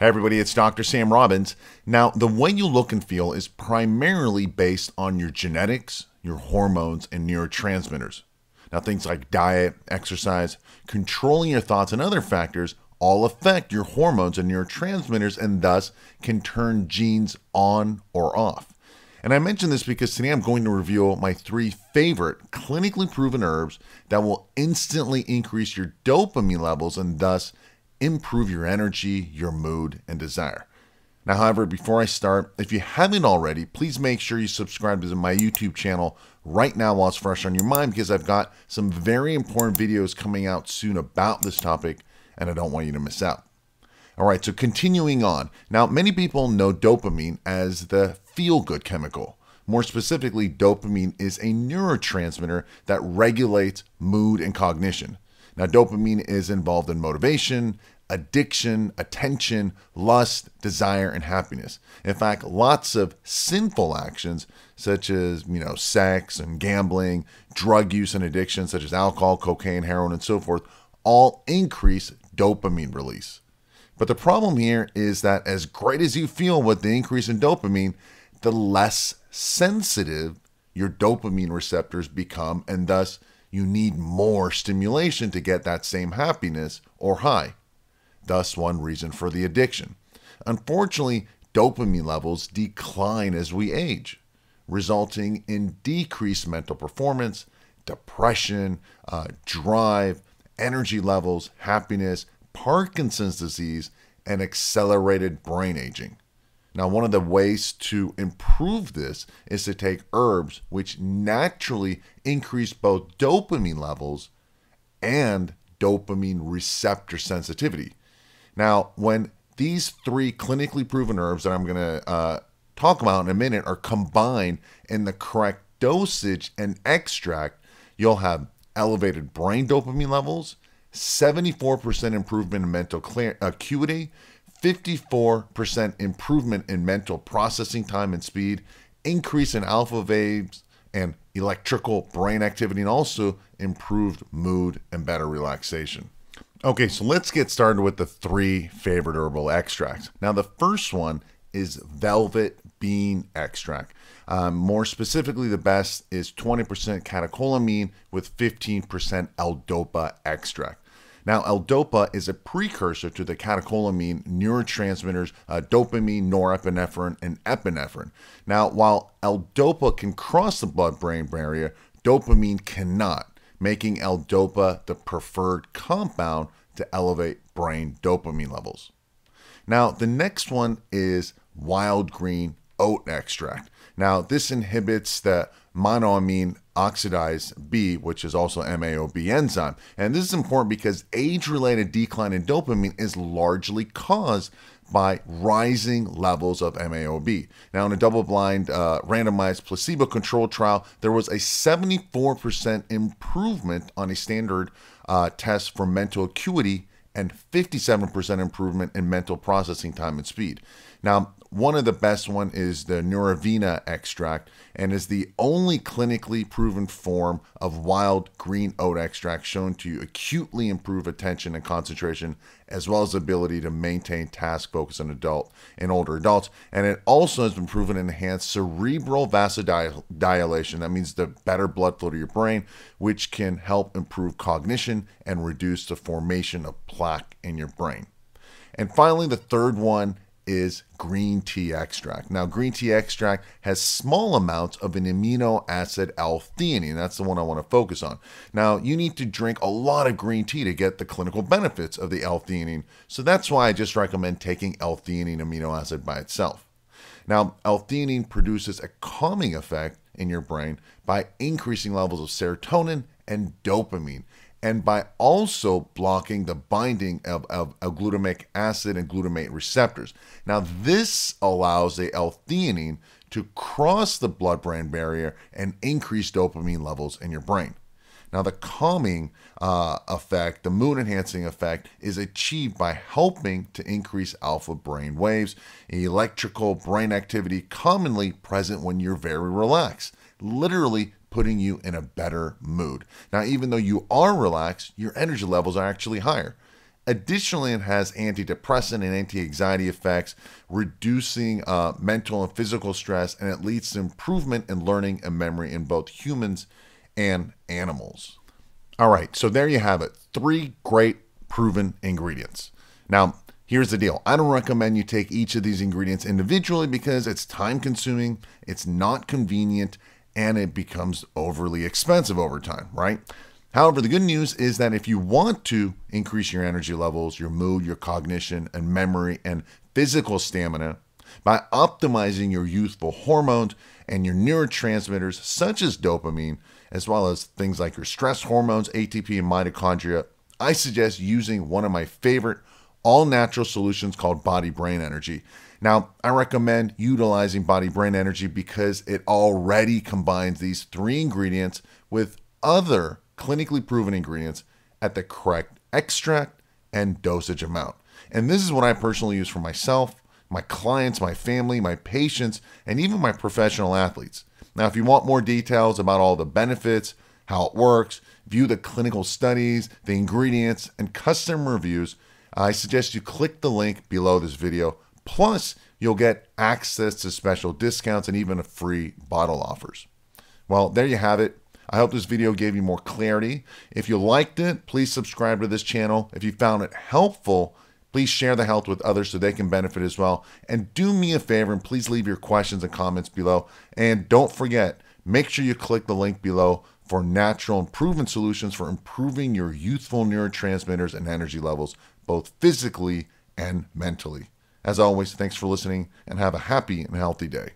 Hey everybody, it's Dr. Sam Robbins. Now, the way you look and feel is primarily based on your genetics, your hormones, and neurotransmitters. Now, things like diet, exercise, controlling your thoughts, and other factors all affect your hormones and neurotransmitters and thus can turn genes on or off. And I mention this because today I'm going to reveal my three favorite clinically proven herbs that will instantly increase your dopamine levels and thus improve your energy, your mood, and desire. Now, however, before I start, if you haven't already, please make sure you subscribe to my YouTube channel right now while it's fresh on your mind because I've got some very important videos coming out soon about this topic and I don't want you to miss out. All right, so continuing on. Now, many people know dopamine as the feel good chemical. More specifically, dopamine is a neurotransmitter that regulates mood and cognition. Now, dopamine is involved in motivation, addiction, attention, lust, desire, and happiness. In fact, lots of sinful actions, such as you know, sex and gambling, drug use and addiction, such as alcohol, cocaine, heroin, and so forth, all increase dopamine release. But the problem here is that as great as you feel with the increase in dopamine, the less sensitive your dopamine receptors become, and thus you need more stimulation to get that same happiness or high. Thus, one reason for the addiction. Unfortunately, dopamine levels decline as we age, resulting in decreased mental performance, depression, uh, drive, energy levels, happiness, Parkinson's disease, and accelerated brain aging. Now, one of the ways to improve this is to take herbs which naturally increase both dopamine levels and dopamine receptor sensitivity. Now, when these three clinically proven herbs that I'm going to uh, talk about in a minute are combined in the correct dosage and extract, you'll have elevated brain dopamine levels, 74% improvement in mental acuity, 54% improvement in mental processing time and speed, increase in alpha waves and electrical brain activity, and also improved mood and better relaxation. Okay, so let's get started with the three favorite herbal extracts. Now, the first one is velvet bean extract. Um, more specifically, the best is 20% catecholamine with 15% L-DOPA extract. Now, L-DOPA is a precursor to the catecholamine neurotransmitters uh, dopamine, norepinephrine, and epinephrine. Now, while L-DOPA can cross the blood-brain barrier, dopamine cannot, making L-DOPA the preferred compound to elevate brain dopamine levels. Now, the next one is wild green oat extract. Now, this inhibits the monoamine oxidase B, which is also MAOB enzyme. And this is important because age related decline in dopamine is largely caused by rising levels of MAOB. Now, in a double blind, uh, randomized placebo controlled trial, there was a 74% improvement on a standard uh, test for mental acuity and 57% improvement in mental processing time and speed. Now, one of the best one is the Neuravena extract and is the only clinically proven form of wild green oat extract shown to acutely improve attention and concentration as well as ability to maintain task focus in adult and older adults and it also has been proven to enhance cerebral vasodilation that means the better blood flow to your brain which can help improve cognition and reduce the formation of plaque in your brain. And finally the third one is green tea extract. Now, green tea extract has small amounts of an amino acid L-theanine. That's the one I want to focus on. Now, you need to drink a lot of green tea to get the clinical benefits of the L-theanine. So that's why I just recommend taking L-theanine amino acid by itself. Now, L-theanine produces a calming effect in your brain by increasing levels of serotonin and dopamine and by also blocking the binding of, of, of, glutamic acid and glutamate receptors. Now, this allows the L-theanine to cross the blood-brain barrier and increase dopamine levels in your brain. Now, the calming uh, effect, the mood enhancing effect, is achieved by helping to increase alpha brain waves, electrical brain activity commonly present when you're very relaxed. Literally, putting you in a better mood. Now, even though you are relaxed, your energy levels are actually higher. Additionally, it has antidepressant and anti anxiety effects, reducing uh, mental and physical stress, and it leads to improvement in learning and memory in both humans and animals. All right, so there you have it three great proven ingredients. Now, here's the deal I don't recommend you take each of these ingredients individually because it's time consuming, it's not convenient, and it becomes overly expensive over time, right? However, the good news is that if you want to increase your energy levels, your mood, your cognition, and memory and physical stamina by optimizing your youthful hormones and your neurotransmitters, such as dopamine, as well as things like your stress hormones, ATP, and mitochondria, I suggest using one of my favorite all natural solutions called Body Brain Energy. Now, I recommend utilizing Body Brain Energy because it already combines these three ingredients with other clinically proven ingredients at the correct extract and dosage amount. And this is what I personally use for myself, my clients, my family, my patients, and even my professional athletes. Now, if you want more details about all the benefits, how it works, view the clinical studies, the ingredients, and custom reviews, I suggest you click the link below this video. Plus, you'll get access to special discounts and even free bottle offers. Well, there you have it. I hope this video gave you more clarity. If you liked it, please subscribe to this channel. If you found it helpful, please share the health with others so they can benefit as well. And do me a favor and please leave your questions and comments below. And don't forget, make sure you click the link below for natural improvement solutions for improving your youthful neurotransmitters and energy levels, both physically and mentally. As always, thanks for listening and have a happy and healthy day.